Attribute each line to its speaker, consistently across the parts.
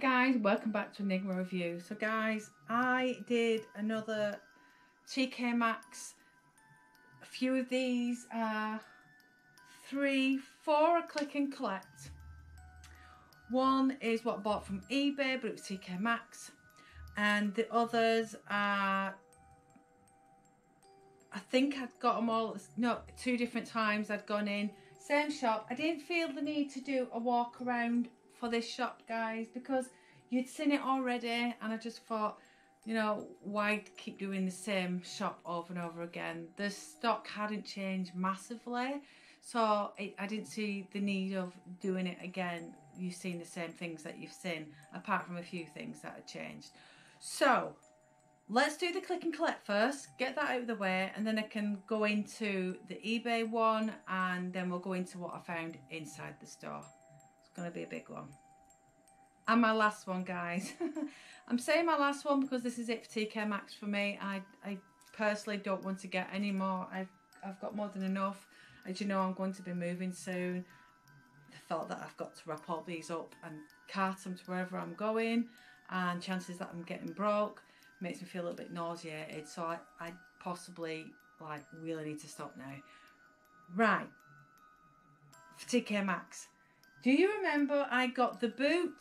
Speaker 1: guys, welcome back to Enigma Review. So guys, I did another TK Maxx. A few of these are three, four are click and collect. One is what I bought from eBay, but it was TK Maxx. And the others are, I think I'd got them all, no, two different times I'd gone in. Same shop. I didn't feel the need to do a walk around for this shop guys because you'd seen it already and I just thought you know why keep doing the same shop over and over again? The stock hadn't changed massively so it, I didn't see the need of doing it again. You've seen the same things that you've seen apart from a few things that had changed. So let's do the click and collect first get that out of the way and then I can go into the eBay one and then we'll go into what I found inside the store. It's going to be a big one. And my last one, guys. I'm saying my last one because this is it for TK Maxx for me. I, I personally don't want to get any more. I've, I've got more than enough. As you know, I'm going to be moving soon. I felt that I've got to wrap all these up and cart them to wherever I'm going. And chances that I'm getting broke makes me feel a little bit nauseated. So I, I possibly like really need to stop now. Right. For TK Maxx. Do you remember I got the boot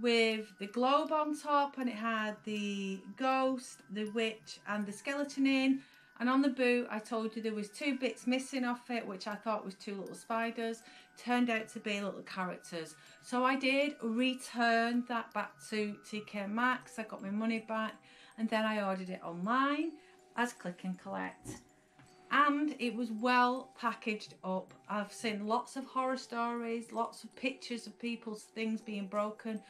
Speaker 1: with the globe on top and it had the ghost, the witch and the skeleton in. And on the boot I told you there was two bits missing off it which I thought was two little spiders. Turned out to be little characters. So I did return that back to TK Maxx I got my money back and then I ordered it online as click and collect. And it was well packaged up. I've seen lots of horror stories, lots of pictures of people's things being broken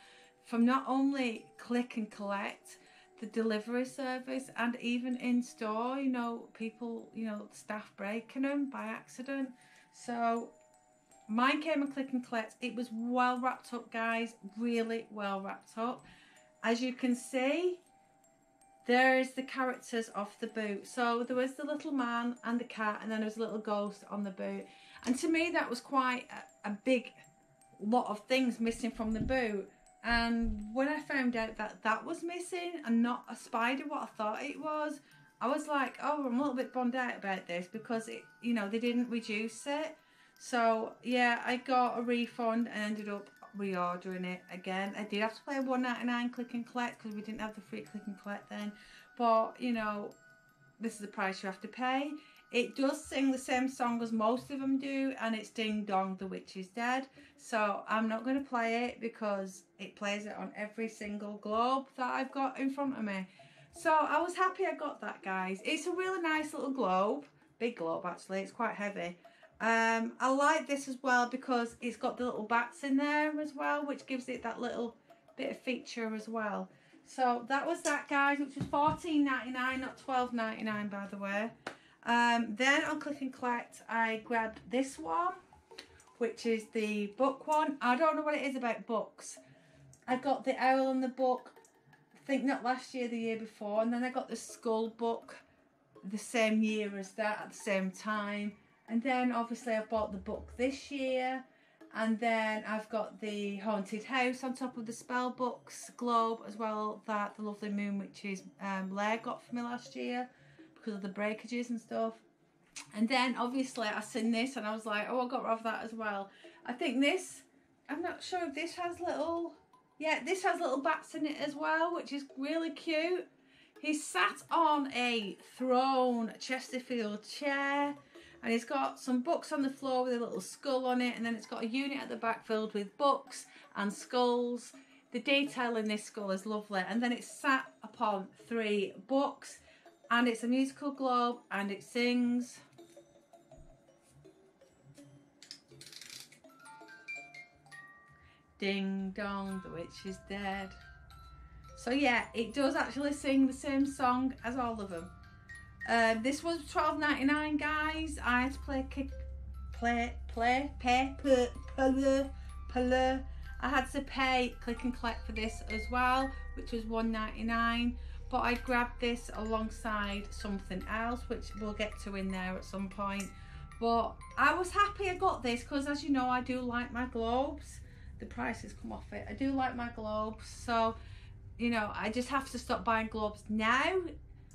Speaker 1: from not only click and collect, the delivery service, and even in store, you know, people, you know, staff breaking them by accident. So mine came and click and collect. It was well wrapped up, guys, really well wrapped up. As you can see, there's the characters off the boot. So there was the little man and the cat and then there was a little ghost on the boot. And to me that was quite a, a big lot of things missing from the boot. And when I found out that that was missing and not a spider what I thought it was, I was like, oh, I'm a little bit bummed out about this because it, you know, they didn't reduce it. So yeah, I got a refund and ended up reordering it again. I did have to pay one ninety nine click and collect because we didn't have the free click and collect then. But you know, this is the price you have to pay. It does sing the same song as most of them do, and it's Ding Dong, the Witch is Dead. So I'm not going to play it because it plays it on every single globe that I've got in front of me. So I was happy I got that, guys. It's a really nice little globe. Big globe, actually. It's quite heavy. Um, I like this as well because it's got the little bats in there as well, which gives it that little bit of feature as well. So that was that, guys, which was fourteen ninety nine, not twelve ninety nine, by the way. Um, then on Click and Collect, I grabbed this one, which is the book one. I don't know what it is about books. I got the Owl and the Book, I think not last year, the year before, and then I got the Skull book the same year as that at the same time. And then obviously I've bought the book this year. And then I've got the Haunted House on top of the spell books globe as well that the Lovely Moon Witch's um, Lair got for me last year because of the breakages and stuff. And then obviously I seen this and I was like, oh, I got rid of that as well. I think this, I'm not sure if this has little, yeah, this has little bats in it as well, which is really cute. He's sat on a throne Chesterfield chair and he's got some books on the floor with a little skull on it and then it's got a unit at the back filled with books and skulls the detail in this skull is lovely and then it's sat upon three books and it's a musical globe and it sings ding dong the witch is dead so yeah it does actually sing the same song as all of them uh, this was twelve ninety nine, guys. I had to play kick, play, play, pay, play, play. I had to pay click and collect for this as well, which was one ninety nine. But I grabbed this alongside something else, which we'll get to in there at some point. But I was happy I got this because, as you know, I do like my globes. the prices come off it. I do like my globes, so you know I just have to stop buying globes now,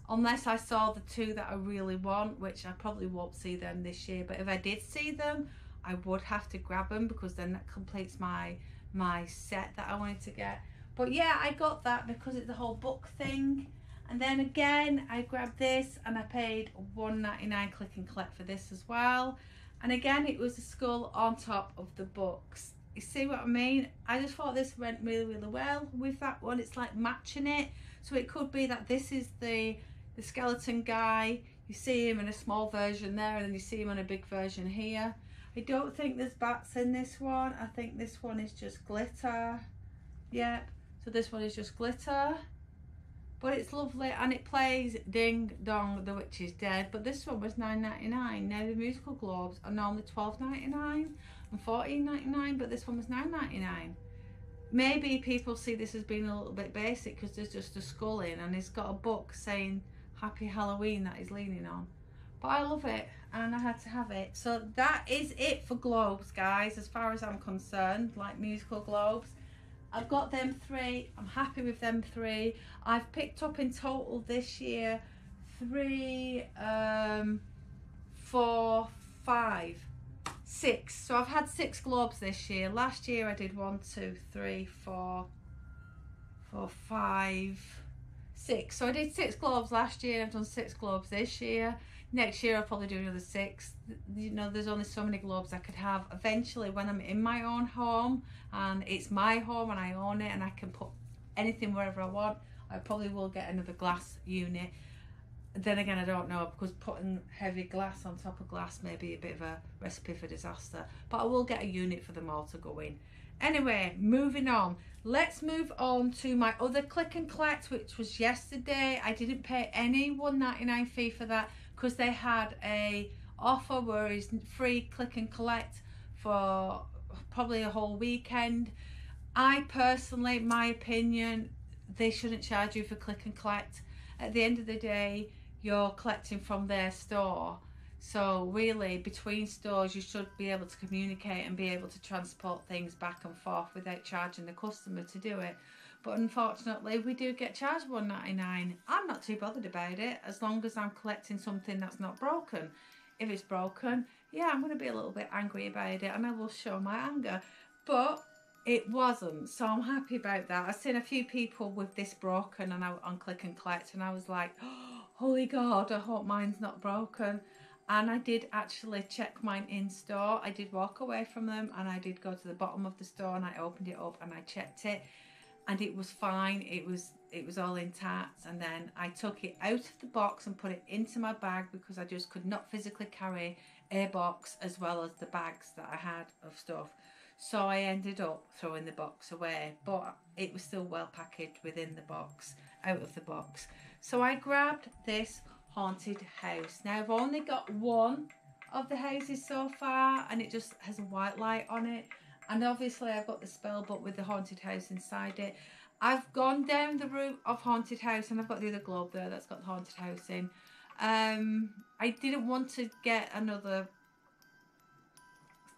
Speaker 1: unless I saw the two that I really want, which I probably won't see them this year. But if I did see them, I would have to grab them because then that completes my my set that I wanted to get. But yeah, I got that because it's the whole book thing. And then again, I grabbed this and I paid one ninety nine click and collect for this as well. And again, it was a skull on top of the books. You see what I mean? I just thought this went really, really well with that one. It's like matching it. So it could be that this is the, the skeleton guy. You see him in a small version there and then you see him on a big version here. I don't think there's bats in this one. I think this one is just glitter. Yep. So this one is just glitter. But it's lovely and it plays Ding Dong The Witch is Dead. But this one was 9.99 now the musical globes are normally 12.99 and 14.99 but this one was 9.99 maybe people see this as being a little bit basic because there's just a skull in and it's got a book saying happy Halloween that he's leaning on. But I love it and I had to have it. So that is it for globes guys as far as I'm concerned like musical globes I've got them three. I'm happy with them three. I've picked up in total this year three, um, four, five, six. So I've had six globes this year. Last year I did one, two, three, four, four, five, six. So I did six globes last year. I've done six globes this year next year I'll probably do another six. You know, there's only so many globes I could have. Eventually, when I'm in my own home and it's my home and I own it and I can put anything wherever I want, I probably will get another glass unit. Then again, I don't know because putting heavy glass on top of glass may be a bit of a recipe for disaster. But I will get a unit for them all to go in. Anyway, moving on. Let's move on to my other click and collect, which was yesterday. I didn't pay any 199 fee for that because they had a offer where it's free click and collect for probably a whole weekend. I personally, my opinion, they shouldn't charge you for click and collect. At the end of the day, you're collecting from their store. So really, between stores, you should be able to communicate and be able to transport things back and forth without charging the customer to do it. But unfortunately, we do get charged 1.99. I'm not too bothered about it as long as I'm collecting something that's not broken. If it's broken, yeah, I'm going to be a little bit angry about it and I will show my anger. But it wasn't, so I'm happy about that. I've seen a few people with this broken and I on click and collect, and I was like, oh, holy God, I hope mine's not broken. And I did actually check mine in store. I did walk away from them and I did go to the bottom of the store and I opened it up and I checked it and it was fine. It was it was all intact. And then I took it out of the box and put it into my bag because I just could not physically carry a box as well as the bags that I had of stuff. So I ended up throwing the box away but it was still well packaged within the box out of the box. So I grabbed this haunted house. Now I've only got one of the houses so far and it just has a white light on it and obviously I've got the spell book with the haunted house inside it. I've gone down the route of haunted house and I've got the other globe there that's got the haunted house in. Um, I didn't want to get another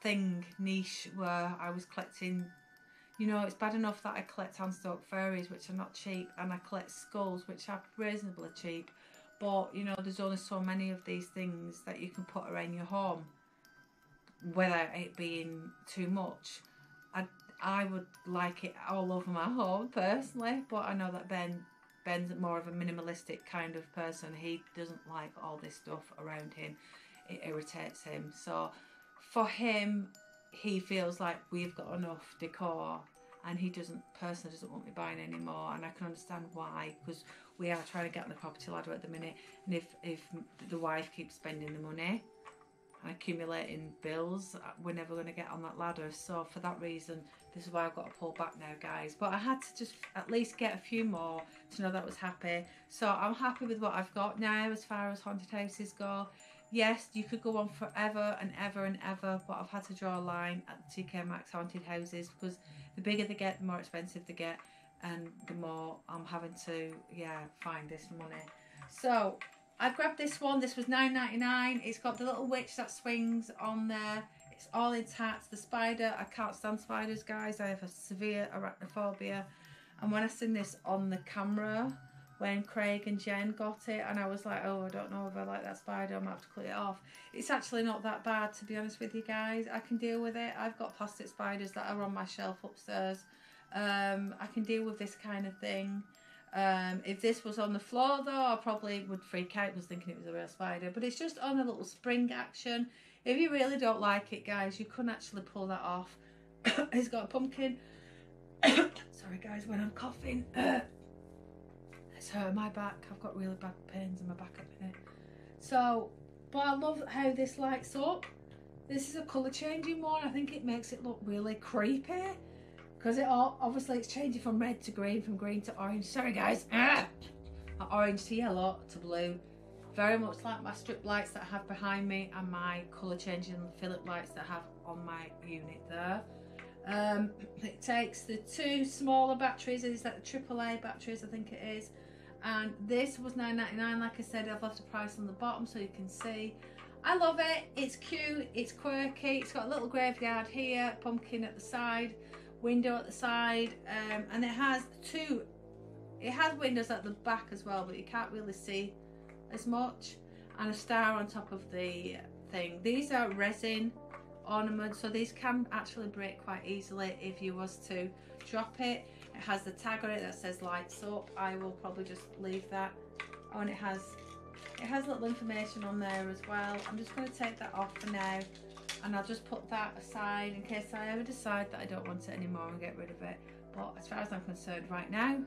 Speaker 1: thing niche where I was collecting you know, it's bad enough that I collect Anne Stokes fairies, which are not cheap, and I collect skulls, which are reasonably cheap. But, you know, there's only so many of these things that you can put around your home without it being too much. I I would like it all over my home personally, but I know that Ben Ben's more of a minimalistic kind of person. He doesn't like all this stuff around him. It irritates him. So for him, he feels like we've got enough decor and he doesn't personally doesn't want me buying anymore and I can understand why because we are trying to get on the property ladder at the minute and if if the wife keeps spending the money accumulating bills, uh, we're never going to get on that ladder. So for that reason, this is why I've got to pull back now, guys. But I had to just at least get a few more to know that I was happy. So I'm happy with what I've got now as far as haunted houses go. Yes, you could go on forever and ever and ever, but I've had to draw a line at TK Maxx haunted houses because the bigger they get, the more expensive they get, and the more I'm having to, yeah, find this money. So I grabbed this one. This was nine ninety nine. It's got the little witch that swings on there. It's all intact. The spider, I can't stand spiders, guys. I have a severe arachnophobia. And when I seen this on the camera, when Craig and Jen got it, and I was like, oh, I don't know if I like that spider, I might have to cut it off. It's actually not that bad, to be honest with you guys. I can deal with it. I've got plastic spiders that are on my shelf upstairs. Um, I can deal with this kind of thing. Um, if this was on the floor though, I probably would freak out was thinking it was a real spider. But it's just on a little spring action. If you really don't like it, guys, you can actually pull that off. it's got a pumpkin. Sorry, guys, when I'm coughing. it's hurt my back. I've got really bad pains in my back at the minute. So, but I love how this lights up. This is a colour changing one. I think it makes it look really creepy because it all obviously it's changing from red to green from green to orange. Sorry guys. Ah! orange to yellow to blue. Very much like my strip lights that I have behind me and my colour changing fillet lights that I have on my unit there. Um, it takes the two smaller batteries it's like the AAA batteries I think it is. And this was 9.99 like I said I've left the price on the bottom so you can see. I love it. It's cute. It's quirky. It's got a little graveyard here pumpkin at the side window at the side um, and it has two it has windows at the back as well but you can't really see as much and a star on top of the thing. These are resin ornaments so these can actually break quite easily if you was to drop it. It has the tag on it that says lights up. I will probably just leave that oh and it has it has little information on there as well. I'm just going to take that off for now and I'll just put that aside in case I ever decide that I don't want it anymore and get rid of it. But as far as I'm concerned right now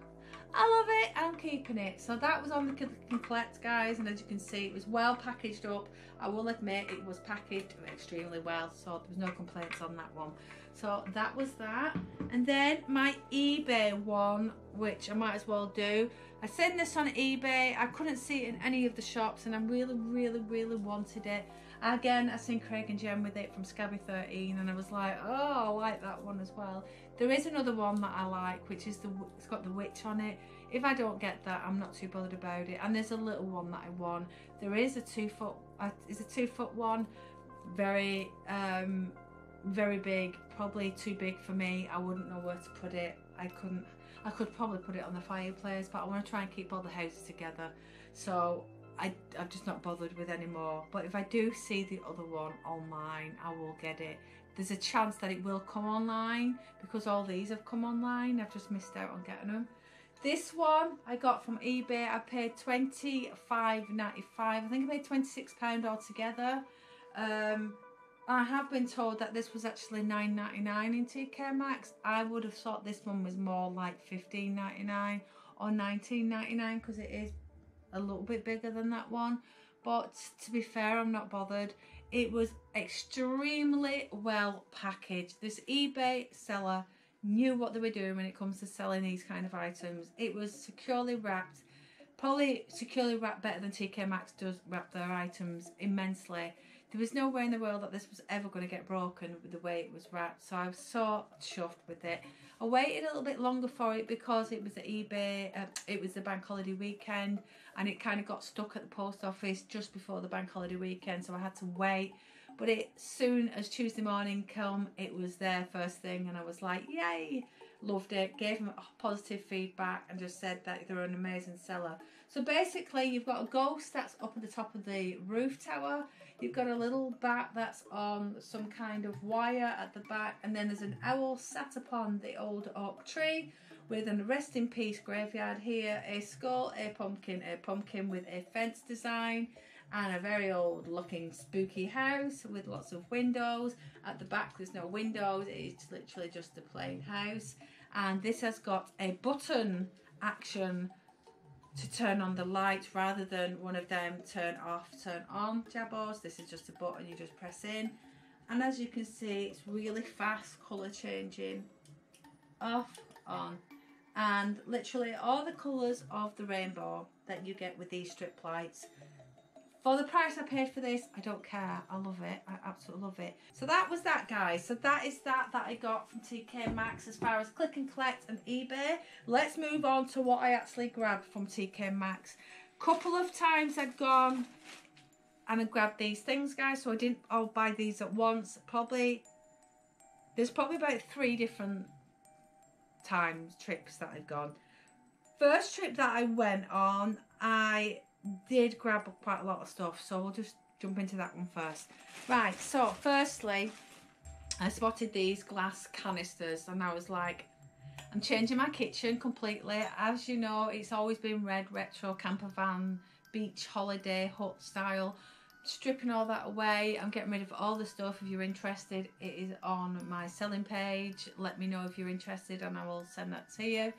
Speaker 1: I love it. I'm keeping it. So that was on the and collect guys. And as you can see it was well packaged up. I will admit it was packaged extremely well. So there was no complaints on that one. So that was that. And then my eBay one which I might as well do. I sent this on eBay. I couldn't see it in any of the shops and I really really really wanted it Again, I seen Craig and Jen with it from Scabby 13 and I was like, oh, I like that one as well. There is another one that I like, which is the, it's got the witch on it. If I don't get that, I'm not too bothered about it. And there's a little one that I want. There is a two foot, uh, is a two foot one, very, um, very big, probably too big for me. I wouldn't know where to put it. I couldn't, I could probably put it on the fireplace, but I want to try and keep all the houses together. So I, I'm just not bothered with anymore. But if I do see the other one online, I will get it. There's a chance that it will come online because all these have come online. I've just missed out on getting them. This one I got from eBay. I paid twenty five ninety five. I think I paid £26 altogether. Um, I have been told that this was actually nine ninety nine in TK Maxx. I would have thought this one was more like fifteen ninety nine or nineteen ninety nine because it is a little bit bigger than that one but to be fair I'm not bothered. It was extremely well packaged. This eBay seller knew what they were doing when it comes to selling these kind of items. It was securely wrapped probably securely wrapped better than TK Maxx does wrap their items immensely there was no way in the world that this was ever going to get broken with the way it was wrapped so I was so chuffed with it I waited a little bit longer for it because it was at eBay, uh, it was the bank holiday weekend and it kind of got stuck at the post office just before the bank holiday weekend so I had to wait. But it soon as Tuesday morning come, it was there first thing and I was like, yay! Loved it, gave them positive feedback and just said that they're an amazing seller. So basically you've got a ghost that's up at the top of the roof tower You've got a little bat that's on some kind of wire at the back, and then there's an owl sat upon the old oak tree with a rest in peace graveyard here, a skull, a pumpkin, a pumpkin with a fence design, and a very old looking spooky house with lots of windows. At the back, there's no windows, it's literally just a plain house. And this has got a button action to turn on the light rather than one of them turn off, turn on jabos. This is just a button you just press in. And as you can see, it's really fast colour changing. Off, on. And literally all the colours of the rainbow that you get with these strip lights for the price I paid for this, I don't care. I love it. I absolutely love it. So that was that, guys. So that is that that I got from TK Maxx as far as click and collect and eBay. Let's move on to what I actually grabbed from TK Maxx. Couple of times I'd gone and I grabbed these things, guys. So I didn't all buy these at once. Probably, there's probably about three different times, trips that I've gone. First trip that I went on, I did grab quite a lot of stuff. So we'll just jump into that one first. Right, so firstly, I spotted these glass canisters and I was like, I'm changing my kitchen completely. As you know, it's always been red, retro, camper van, beach, holiday, hut style. Stripping all that away. I'm getting rid of all the stuff. If you're interested, it is on my selling page. Let me know if you're interested and I will send that to you.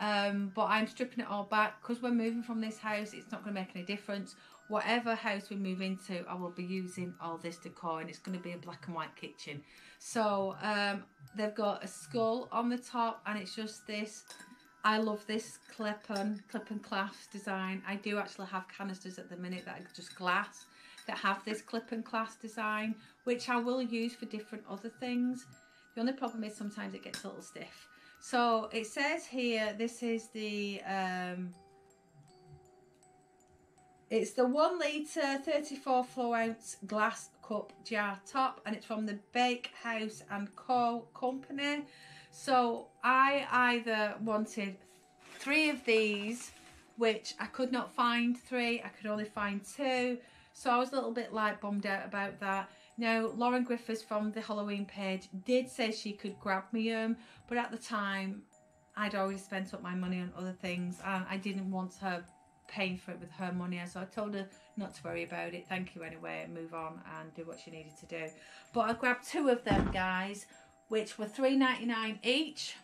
Speaker 1: Um, but I'm stripping it all back because we're moving from this house. It's not going to make any difference. Whatever house we move into, I will be using all this decor and it's going to be a black and white kitchen. So um, they've got a skull on the top and it's just this. I love this clip and clip and clasp design. I do actually have canisters at the minute that are just glass that have this clip and clasp design, which I will use for different other things. The only problem is sometimes it gets a little stiff. So it says here, this is the, um, it's the one litre 34 flow ounce glass cup jar top and it's from the Bake House and Co company. So I either wanted three of these, which I could not find three, I could only find two. So I was a little bit like bummed out about that. Now, Lauren Griffiths from the Halloween page did say she could grab me them, but at the time, I'd already spent up my money on other things and I didn't want her paying for it with her money. So I told her not to worry about it. Thank you anyway, move on and do what she needed to do. But I grabbed two of them, guys, which were three ninety nine each.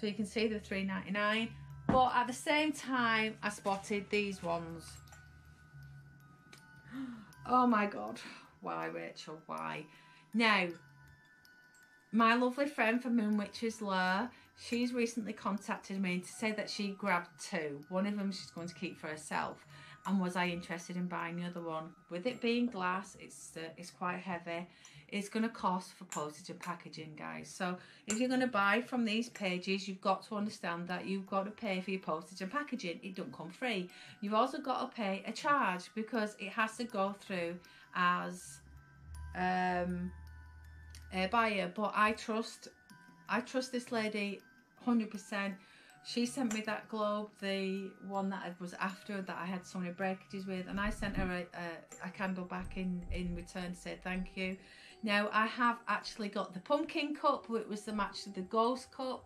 Speaker 1: So you can see the three ninety nine. But at the same time, I spotted these ones. Oh my god. Why, Rachel? Why? Now, my lovely friend from Moon Witch's Lair, she's recently contacted me to say that she grabbed two. One of them she's going to keep for herself. And was I interested in buying the other one? With it being glass, it's uh, it's quite heavy. It's going to cost for postage and packaging, guys. So if you're going to buy from these pages, you've got to understand that you've got to pay for your postage and packaging. It don't come free. You've also got to pay a charge because it has to go through as um, a buyer. But I trust, I trust this lady 100%. She sent me that globe, the one that I was after that I had so many breakages with, and I sent her a, a, a candle back in, in return to say thank you. Now I have actually got the pumpkin cup, which was the match to the ghost cup.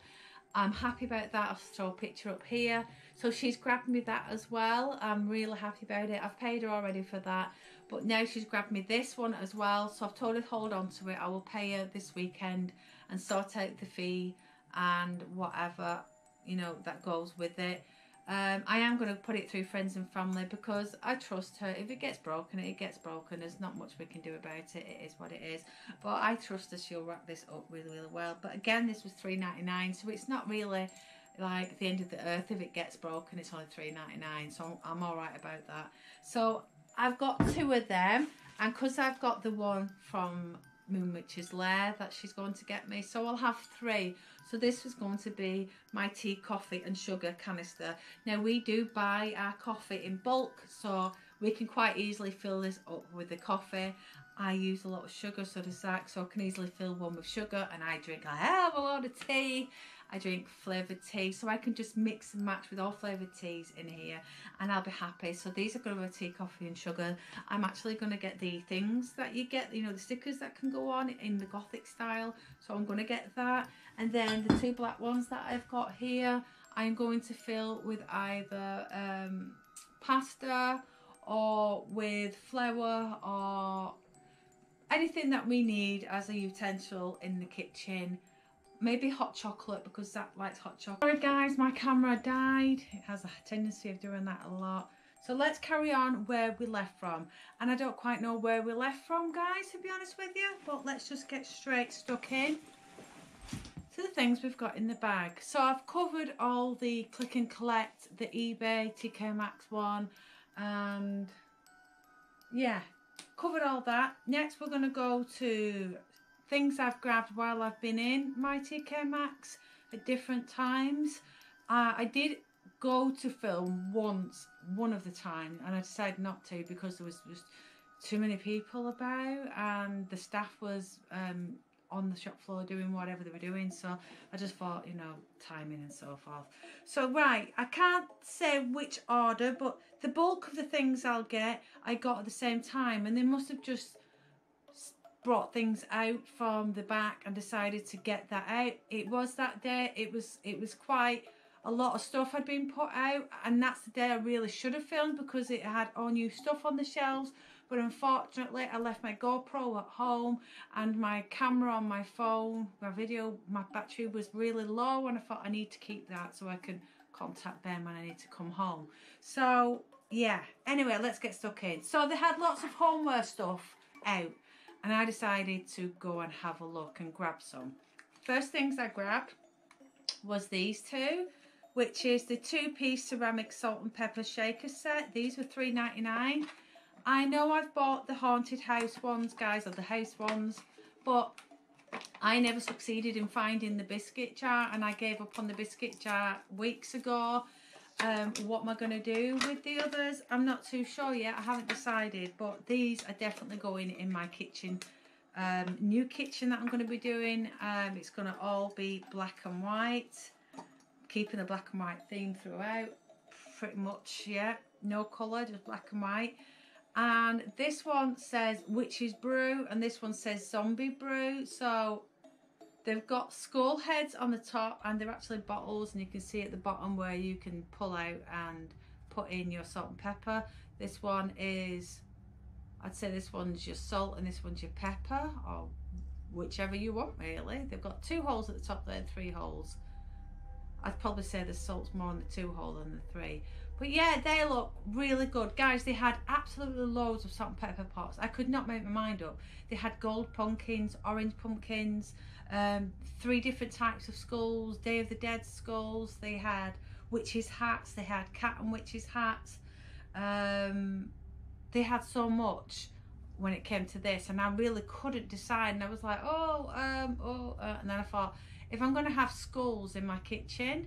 Speaker 1: I'm happy about that. I'll throw a picture up here. So she's grabbed me that as well. I'm really happy about it. I've paid her already for that. But now she's grabbed me this one as well. So I've told her to hold on to it. I will pay her this weekend and sort out the fee and whatever, you know, that goes with it. Um, I am going to put it through friends and family because I trust her. If it gets broken, it gets broken. There's not much we can do about it. It is what it is. But I trust her. She'll wrap this up really, really well. But again, this was three ninety nine, so it's not really like the end of the earth if it gets broken. It's only three ninety nine, so I'm all right about that. So I've got two of them, and because I've got the one from Moon Witch's Lair that she's going to get me, so I'll have three. So this was going to be my tea, coffee and sugar canister. Now we do buy our coffee in bulk, so we can quite easily fill this up with the coffee. I use a lot of sugar, so does Zach, so I can easily fill one with sugar and I drink a hell of a lot of tea. I drink flavoured tea, so I can just mix and match with all flavoured teas in here and I'll be happy. So these are going to be tea, coffee and sugar. I'm actually going to get the things that you get, you know, the stickers that can go on in the gothic style. So I'm going to get that. And then the two black ones that I've got here, I'm going to fill with either um, pasta or with flour or anything that we need as a utensil in the kitchen maybe hot chocolate because Zach likes hot chocolate. Sorry guys, my camera died. It has a tendency of doing that a lot. So let's carry on where we left from. And I don't quite know where we left from, guys, to be honest with you. But let's just get straight stuck in to the things we've got in the bag. So I've covered all the click and collect, the eBay TK Maxx one, and yeah, covered all that. Next we're going to go to things I've grabbed while I've been in my TK Maxx at different times. Uh, I did go to film once, one of the time, and I decided not to because there was just too many people about and the staff was um, on the shop floor doing whatever they were doing. So I just thought, you know, timing and so forth. So, right, I can't say which order, but the bulk of the things I'll get, I got at the same time. And they must have just brought things out from the back and decided to get that out. It was that day. It was it was quite a lot of stuff had been put out and that's the day I really should have filmed because it had all new stuff on the shelves. But unfortunately I left my GoPro at home and my camera on my phone my video my battery was really low and I thought I need to keep that so I can contact them when I need to come home. So yeah. Anyway let's get stuck in. So they had lots of homeware stuff out and I decided to go and have a look and grab some first things I grabbed was these two which is the two-piece ceramic salt and pepper shaker set. These were three ninety nine. I know I've bought the haunted house ones, guys, or the house ones, but I never succeeded in finding the biscuit jar, and I gave up on the biscuit jar weeks ago. Um, what am I going to do with the others? I'm not too sure yet. I haven't decided, but these are definitely going in my kitchen. Um, new kitchen that I'm going to be doing. Um, it's going to all be black and white keeping a black and white theme throughout pretty much yeah no colour just black and white and this one says witch's brew and this one says zombie brew so they've got skull heads on the top and they're actually bottles and you can see at the bottom where you can pull out and put in your salt and pepper this one is I'd say this one's your salt and this one's your pepper or whichever you want really they've got two holes at the top there three holes I'd probably say the salt's more on the two hole than the three. But yeah, they look really good. Guys, they had absolutely loads of salt and pepper pots. I could not make my mind up. They had gold pumpkins, orange pumpkins, um, three different types of skulls, Day of the Dead skulls. They had witches' hats. They had cat and witches' hats. Um, they had so much when it came to this and I really couldn't decide and I was like oh um oh uh, and then I thought if I'm going to have skulls in my kitchen,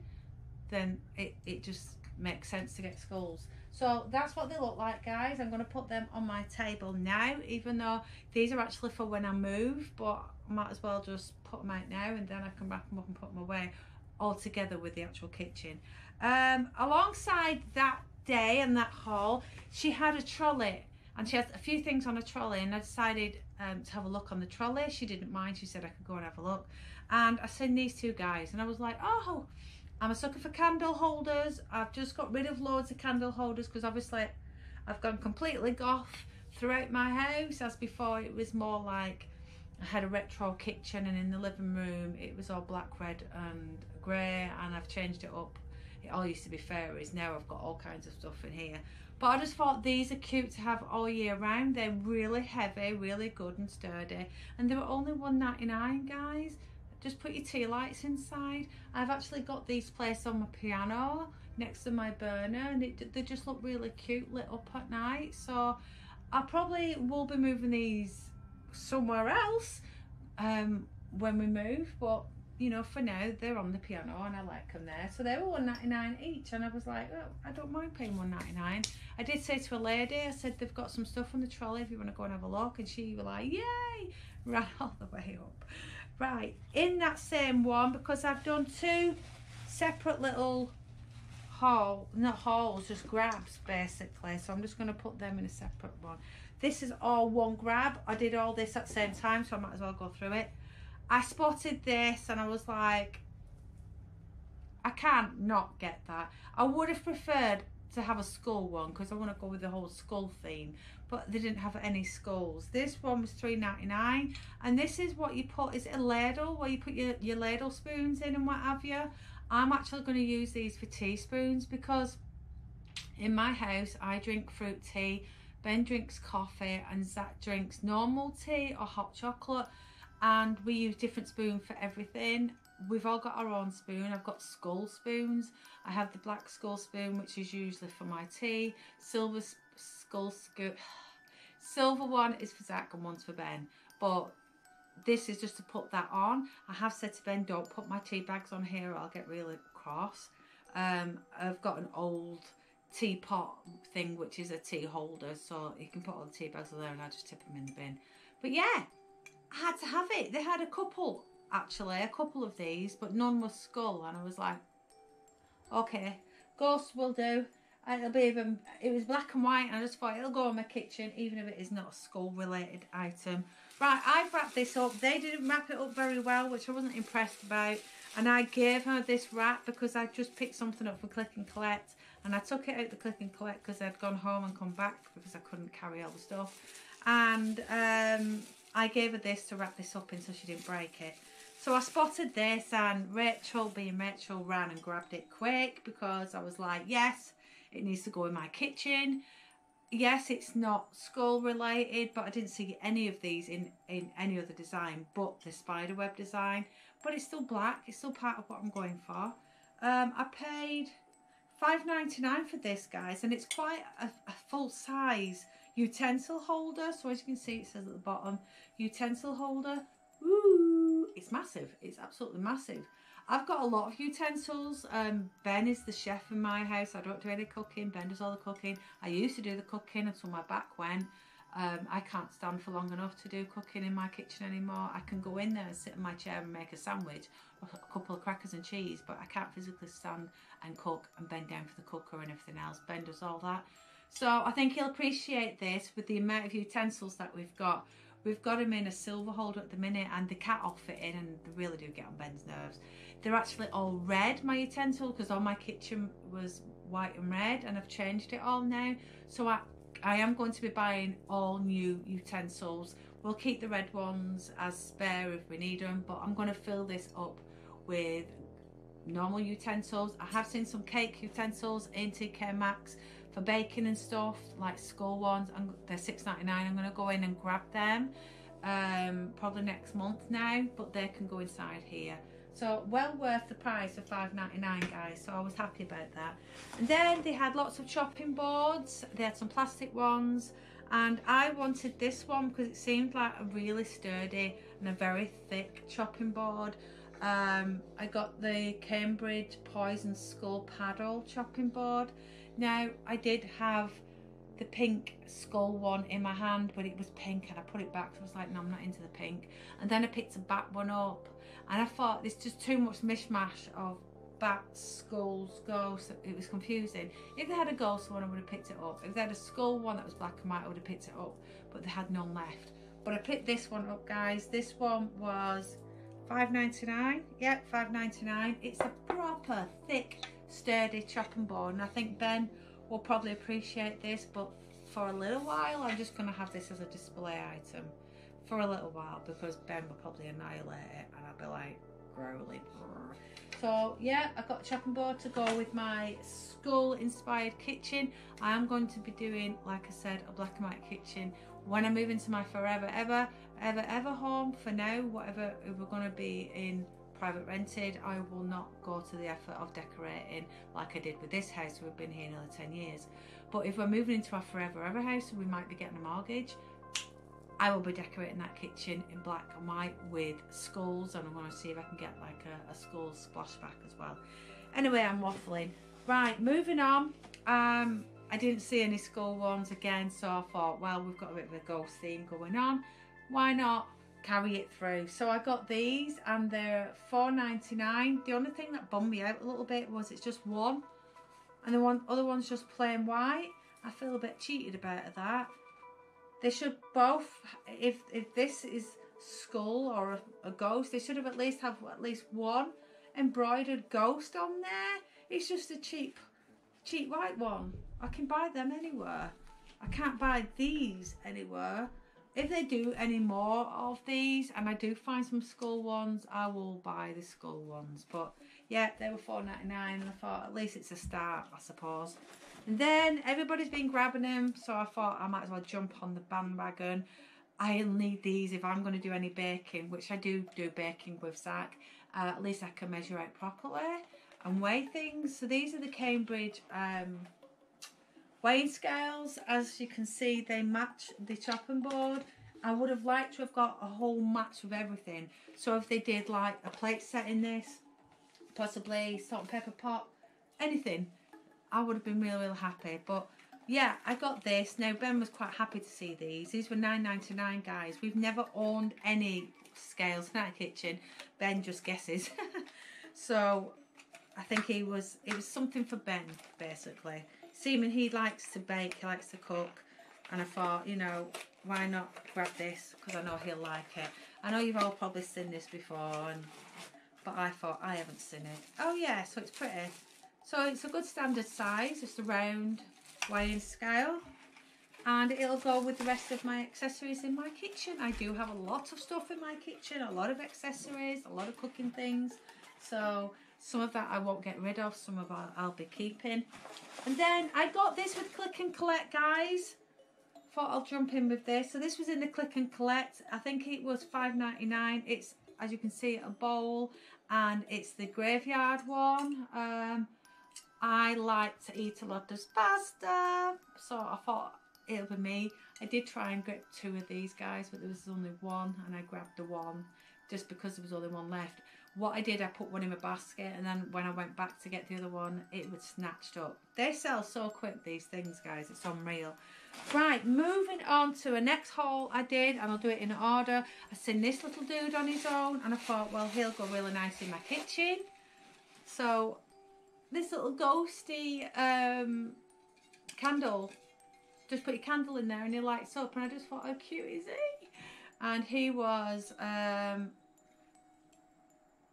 Speaker 1: then it, it just makes sense to get skulls. So that's what they look like, guys. I'm going to put them on my table now, even though these are actually for when I move, but might as well just put them out now and then I can wrap them up and put them away all together with the actual kitchen. Um, alongside that day and that haul, she had a trolley and she had a few things on a trolley and I decided um, to have a look on the trolley. She didn't mind. She said I could go and have a look and I seen these two guys and I was like oh I'm a sucker for candle holders I've just got rid of loads of candle holders because obviously I've gone completely goth throughout my house as before it was more like I had a retro kitchen and in the living room it was all black red and grey and I've changed it up. It all used to be fairies. Now I've got all kinds of stuff in here. But I just thought these are cute to have all year round. They're really heavy really good and sturdy. And they were only 1.99 guys. Just put your tea lights inside. I've actually got these placed on my piano next to my burner and it, they just look really cute lit up at night. So I probably will be moving these somewhere else um, when we move but you know for now they're on the piano and I like them there so they were one ninety nine each and I was like oh, I don't mind paying one ninety nine. I did say to a lady I said they've got some stuff on the trolley if you want to go and have a look and she was like yay ran all the way up Right, in that same one, because I've done two separate little haul, not hauls, just grabs basically. So I'm just going to put them in a separate one. This is all one grab. I did all this at the same time, so I might as well go through it. I spotted this and I was like, I can't not get that. I would have preferred to have a skull one because I want to go with the whole skull theme but they didn't have any skulls this one was 3.99 and this is what you put is a ladle where you put your, your ladle spoons in and what have you I'm actually going to use these for teaspoons because in my house I drink fruit tea Ben drinks coffee and Zach drinks normal tea or hot chocolate. And we use different spoon for everything. We've all got our own spoon. I've got skull spoons. I have the black skull spoon which is usually for my tea. Silver skull scoop silver one is for Zach and one's for Ben. But this is just to put that on. I have said to Ben don't put my tea bags on here or I'll get really cross. Um, I've got an old teapot thing, which is a tea holder, so you can put all the tea bags there and I just tip them in the bin. But yeah, I had to have it. They had a couple, actually, a couple of these, but none was skull, and I was like, okay, ghost will do. It'll be even, it was black and white, and I just thought it'll go in my kitchen, even if it is not a skull related item. Right, I've wrapped this up. They didn't wrap it up very well, which I wasn't impressed about. And I gave her this wrap because I just picked something up for click and collect. And I took it out the click and collect because I'd gone home and come back because I couldn't carry all the stuff. And um, I gave her this to wrap this up in so she didn't break it. So I spotted this and Rachel, being Rachel, ran and grabbed it quick because I was like, yes, it needs to go in my kitchen. Yes, it's not skull related, but I didn't see any of these in, in any other design but the spiderweb design. But it's still black. It's still part of what I'm going for. Um, I paid five ninety nine for this, guys, and it's quite a, a full size utensil holder. So as you can see, it says at the bottom, utensil holder. Ooh, it's massive. It's absolutely massive. I've got a lot of utensils. Um, ben is the chef in my house. I don't do any cooking. Ben does all the cooking. I used to do the cooking until my back went. Um, I can't stand for long enough to do cooking in my kitchen anymore. I can go in there and sit in my chair and make a sandwich, a couple of crackers and cheese, but I can't physically stand and cook and bend down for the cooker and everything else. Ben does all that. So I think he'll appreciate this with the amount of utensils that we've got. We've got him in a silver holder at the minute and they can't all fit in and they really do get on Ben's nerves. They're actually all red, my utensil, because all my kitchen was white and red and I've changed it all now. So I, I am going to be buying all new utensils. We'll keep the red ones as spare if we need them, but I'm going to fill this up with normal utensils. I have seen some cake utensils in TK Maxx for baking and stuff, like skull ones. and they're $6.99. I'm going to go in and grab them um, probably next month now, but they can go inside here. So well worth the price of five ninety nine, guys. So I was happy about that. And then they had lots of chopping boards. They had some plastic ones. And I wanted this one because it seemed like a really sturdy and a very thick chopping board. Um, I got the Cambridge Poison Skull Paddle chopping board. Now, I did have the pink skull one in my hand, but it was pink and I put it back. So I was like, no, I'm not into the pink. And then I picked a back one up and I thought there's just too much mishmash of bats, skulls, ghosts. It was confusing. If they had a ghost one, I would have picked it up. If they had a skull one that was black and white, I would have picked it up. But they had none left. But I picked this one up, guys. This one was five ninety nine. Yep, five ninety nine. It's a proper thick, sturdy chopping board, and I think Ben will probably appreciate this. But for a little while, I'm just going to have this as a display item for a little while because Ben will probably annihilate it and I'll be like growling. So yeah, I've got a chopping board to go with my skull inspired kitchen. I am going to be doing, like I said, a black and white kitchen when I move into my forever ever, ever, ever home. For now, whatever we're going to be in private rented, I will not go to the effort of decorating like I did with this house. We've been here nearly 10 years. But if we're moving into our forever ever house, we might be getting a mortgage. I will be decorating that kitchen in black and white with skulls and I'm going to see if I can get like a, a skull splashback as well. Anyway, I'm waffling. Right, moving on. Um, I didn't see any skull ones again, so I thought, well, we've got a bit of a ghost theme going on. Why not carry it through? So I got these and they're $4.99. The only thing that bummed me out a little bit was it's just one and the one other one's just plain white. I feel a bit cheated about that. They should both, if if this is skull or a, a ghost, they should have at least have at least one embroidered ghost on there. It's just a cheap, cheap white one. I can buy them anywhere. I can't buy these anywhere. If they do any more of these, and I do find some skull ones, I will buy the skull ones. But yeah, they were four ninety nine, and I thought at least it's a start, I suppose. Then everybody's been grabbing them, so I thought I might as well jump on the bandwagon. I'll need these if I'm going to do any baking, which I do do baking with Zach. Uh, at least I can measure out properly and weigh things. So these are the Cambridge um, weighing scales. As you can see, they match the chopping board. I would have liked to have got a whole match of everything. So if they did like a plate set in this, possibly salt and pepper pot, anything I would have been really, really happy. But yeah, I got this. Now Ben was quite happy to see these. These were nine ninety nine, guys. We've never owned any scales in our kitchen. Ben just guesses. so I think he was it was something for Ben basically. Seeming he likes to bake, he likes to cook, and I thought, you know, why not grab this because I know he'll like it. I know you've all probably seen this before, and but I thought I haven't seen it. Oh yeah, so it's pretty. So it's a good standard size, just a round weighing scale. And it'll go with the rest of my accessories in my kitchen. I do have a lot of stuff in my kitchen, a lot of accessories, a lot of cooking things. So some of that I won't get rid of, some of that I'll be keeping. And then I got this with Click and Collect, guys. Thought I'll jump in with this. So this was in the Click and Collect. I think it was five ninety nine. It's, as you can see, a bowl. And it's the graveyard one. Um, I like to eat a lot of pasta, so I thought it'll be me. I did try and get two of these guys, but there was only one, and I grabbed the one just because there was only one left. What I did, I put one in my basket, and then when I went back to get the other one, it was snatched up. They sell so quick, these things, guys. It's unreal. Right, moving on to a next haul I did, and I'll do it in order. I seen this little dude on his own, and I thought, well, he'll go really nice in my kitchen. So this little ghosty um, candle. Just put your candle in there and he lights up. And I just thought, how cute is he? And he was um,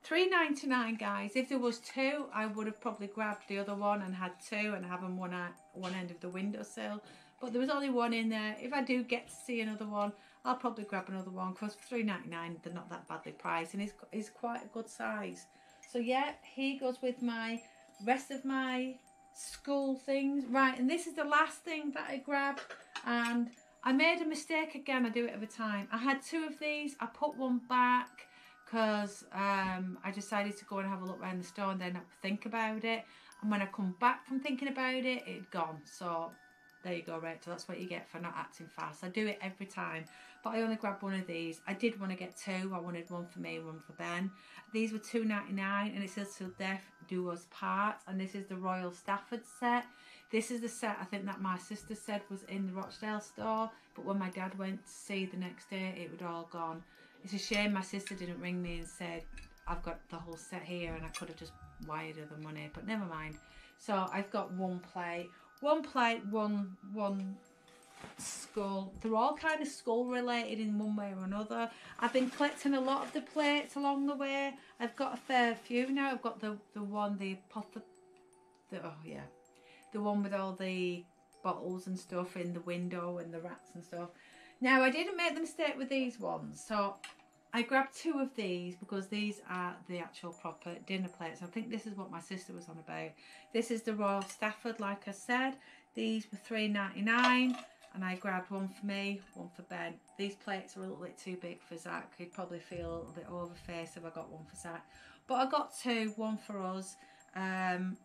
Speaker 1: three ninety nine, guys. If there was two, I would have probably grabbed the other one and had two and have them one at one end of the windowsill. But there was only one in there. If I do get to see another one, I'll probably grab another one because for three ninety nine, they're not that badly priced and he's, he's quite a good size. So yeah, he goes with my rest of my school things. Right, and this is the last thing that I grabbed. And I made a mistake again. I do it every time. I had two of these. I put one back because um, I decided to go and have a look around the store and then think about it. And when I come back from thinking about it, it'd gone. So there you go, Rachel. That's what you get for not acting fast. I do it every time. But I only grab one of these. I did want to get two. I wanted one for me and one for Ben. These were two ninety nine, and it says till death do us part. And this is the Royal Stafford set. This is the set I think that my sister said was in the Rochdale store. But when my dad went to see the next day, it was all gone. It's a shame my sister didn't ring me and said, I've got the whole set here and I could have just wired her the money. But never mind. So I've got one plate. One plate, one, one skull. They're all kind of skull related in one way or another. I've been collecting a lot of the plates along the way. I've got a fair few now. I've got the, the one, the pot, the, oh yeah, the one with all the bottles and stuff in the window and the rats and stuff. Now I didn't make the mistake with these ones. So I grabbed two of these because these are the actual proper dinner plates. I think this is what my sister was on about. This is the Royal Stafford, like I said. These were three ninety nine and I grabbed one for me, one for Ben. These plates are a little bit too big for Zach. He'd probably feel a little bit overfaced if I got one for Zach. But I got two, one for us. Um,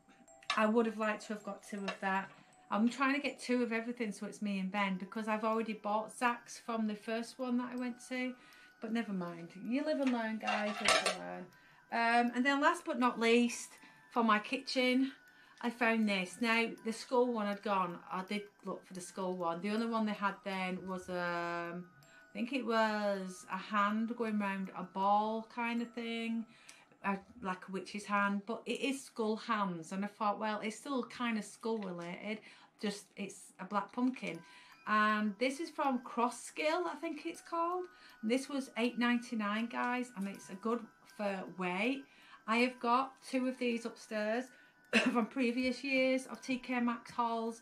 Speaker 1: I would have liked to have got two of that. I'm trying to get two of everything so it's me and Ben because I've already bought Zach's from the first one that I went to. But never mind. You live and learn, guys. Live and learn. Um, and then last but not least, for my kitchen, I found this. Now, the skull one had gone. I did look for the skull one. The only one they had then was, um, I think it was a hand going round a ball kind of thing. Like a witch's hand. But it is skull hands. And I thought, well, it's still kind of skull related. Just, it's a black pumpkin. And this is from Crossskill, I think it's called. And this was eight ninety nine, guys. And it's a good for weight. I have got two of these upstairs. from previous years of TK Maxx hauls.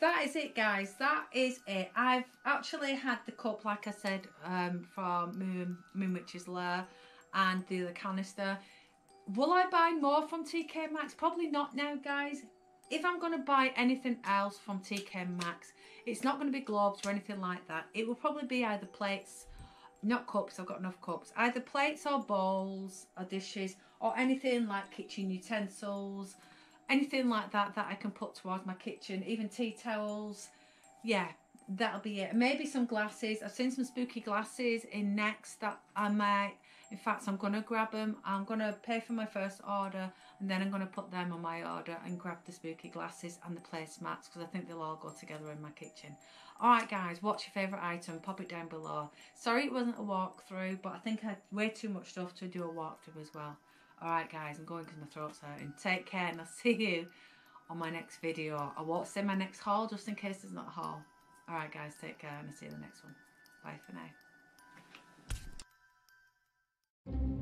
Speaker 1: That is it guys, that is it. I've actually had the cup like I said um, from Moon, Moon Witch's Lair and the other canister. Will I buy more from TK Maxx? Probably not now guys. If I'm going to buy anything else from TK Maxx, it's not going to be globes or anything like that. It will probably be either plates, not cups, I've got enough cups. Either plates or bowls or dishes or anything like kitchen utensils, anything like that that I can put towards my kitchen, even tea towels. Yeah, that'll be it. Maybe some glasses. I've seen some spooky glasses in Next that I might, In fact, I'm going to grab them. I'm going to pay for my first order and then I'm going to put them on my order and grab the spooky glasses and the placemats because I think they'll all go together in my kitchen. Alright guys, what's your favourite item? Pop it down below. Sorry it wasn't a walkthrough, but I think I had way too much stuff to do a walkthrough as well. Alright guys, I'm going because my throat's hurting. Take care and I'll see you on my next video. I won't say my next haul just in case there's not a haul. Alright guys, take care and I'll see you in the next one. Bye for now.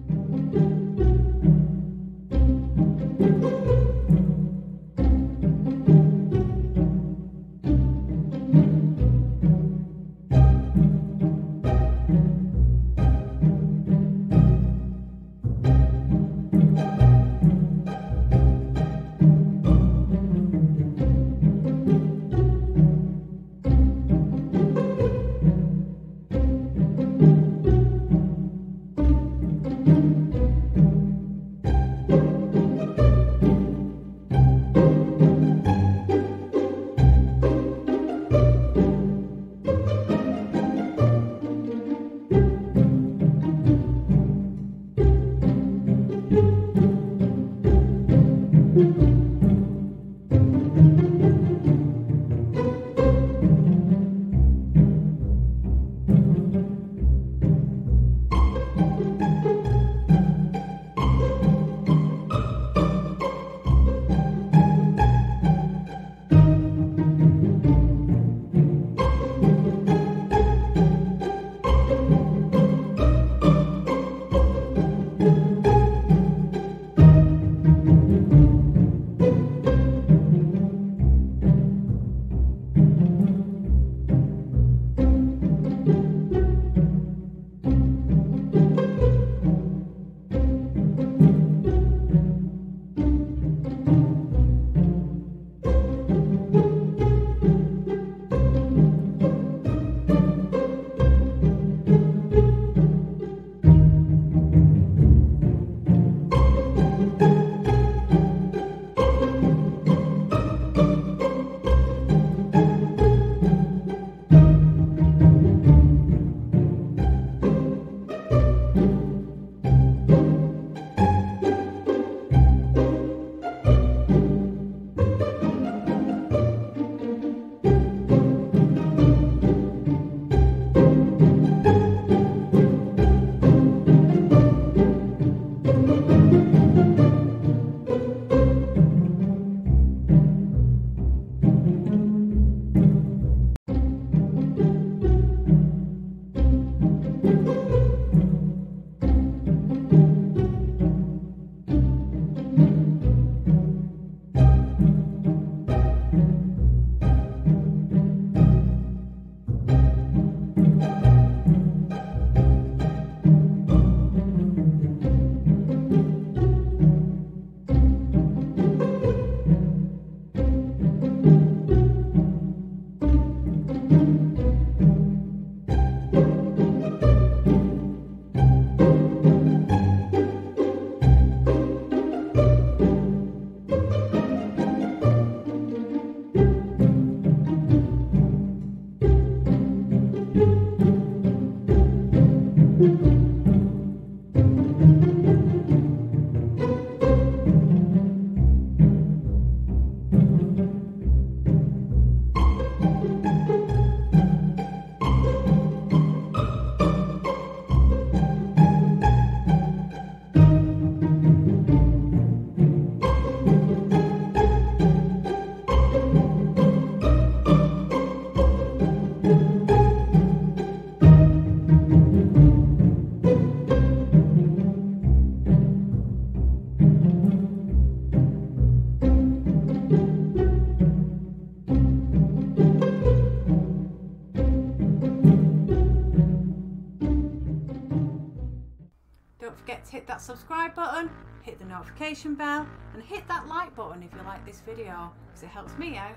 Speaker 1: Notification bell and hit that like button if you like this video because it helps me out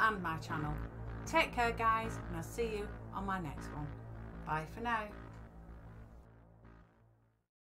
Speaker 1: and my channel. Take care guys and I'll see you on my next one. Bye for now.